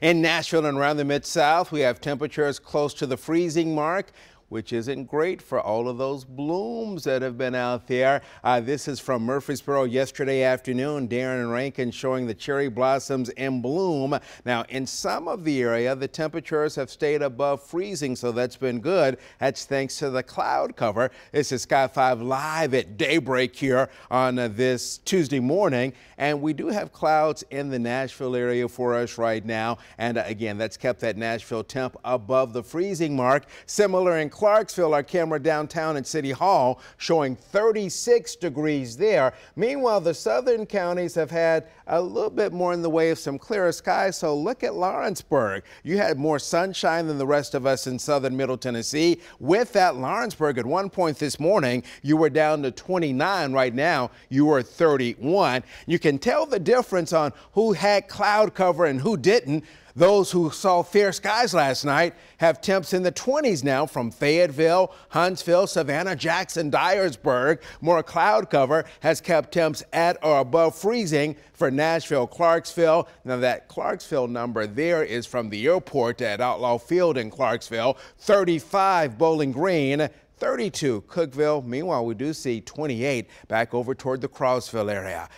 In Nashville and around the Mid-South, we have temperatures close to the freezing mark which isn't great for all of those blooms that have been out there. Uh, this is from Murfreesboro yesterday afternoon. Darren Rankin showing the cherry blossoms in bloom. Now, in some of the area, the temperatures have stayed above freezing, so that's been good. That's thanks to the cloud cover. This is Sky 5 live at daybreak here on uh, this Tuesday morning, and we do have clouds in the Nashville area for us right now. And uh, again, that's kept that Nashville temp above the freezing mark. Similar in Clarksville, our camera downtown at City Hall showing 36 degrees there. Meanwhile, the southern counties have had a little bit more in the way of some clearer skies. So look at Lawrenceburg. You had more sunshine than the rest of us in southern Middle Tennessee. With that, Lawrenceburg at one point this morning, you were down to 29. Right now, you are 31. You can tell the difference on who had cloud cover and who didn't. Those who saw fair skies last night have temps in the 20s now from Fayetteville, Huntsville, Savannah, Jackson, Dyersburg. More cloud cover has kept temps at or above freezing for Nashville, Clarksville. Now that Clarksville number there is from the airport at Outlaw Field in Clarksville, 35 Bowling Green, 32 Cookeville. Meanwhile, we do see 28 back over toward the Crossville area.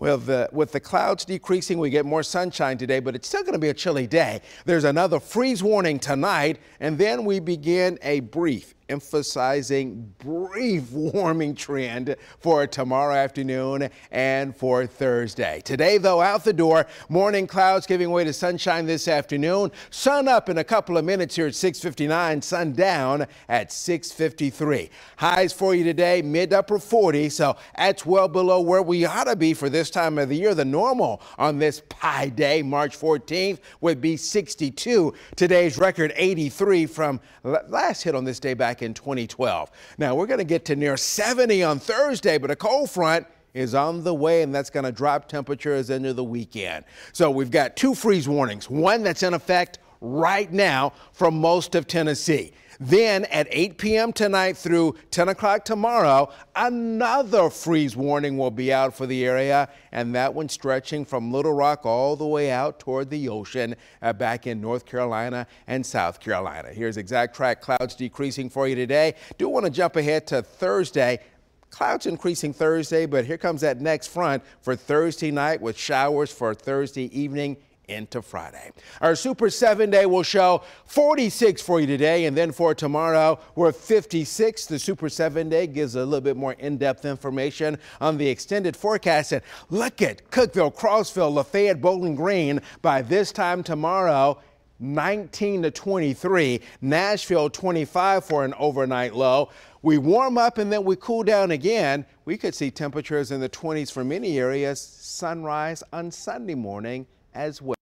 With the, with the clouds decreasing, we get more sunshine today, but it's still going to be a chilly day. There's another freeze warning tonight, and then we begin a brief emphasizing brief warming trend for tomorrow afternoon and for Thursday. Today, though, out the door, morning clouds giving way to sunshine this afternoon. Sun up in a couple of minutes here at 659, sun down at 653. Highs for you today, mid upper 40, so that's well below where we ought to be for this time of the year. The normal on this Pi Day, March 14th, would be 62. Today's record 83 from last hit on this day back in 2012. Now we're going to get to near 70 on Thursday, but a cold front is on the way and that's going to drop temperatures into the weekend. So we've got two freeze warnings, one that's in effect right now for most of Tennessee. Then at 8 p.m. tonight through 10 o'clock tomorrow, another freeze warning will be out for the area, and that one stretching from Little Rock all the way out toward the ocean uh, back in North Carolina and South Carolina. Here's exact track clouds decreasing for you today. Do want to jump ahead to Thursday. Clouds increasing Thursday, but here comes that next front for Thursday night with showers for Thursday evening into Friday. Our Super 7 Day will show 46 for you today, and then for tomorrow, we're 56. The Super 7 Day gives a little bit more in-depth information on the extended forecast. And look at Cookeville, Crossville, Lafayette, Bowling Green by this time tomorrow. 19 to 23. Nashville 25 for an overnight low. We warm up and then we cool down again. We could see temperatures in the 20s for many areas. Sunrise on Sunday morning as well.